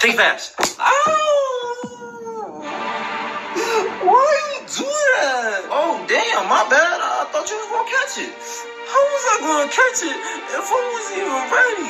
Think fast. Ow! Why you do that? Oh, damn, my bad. I thought you was gonna catch it. How was I gonna catch it if I wasn't even ready?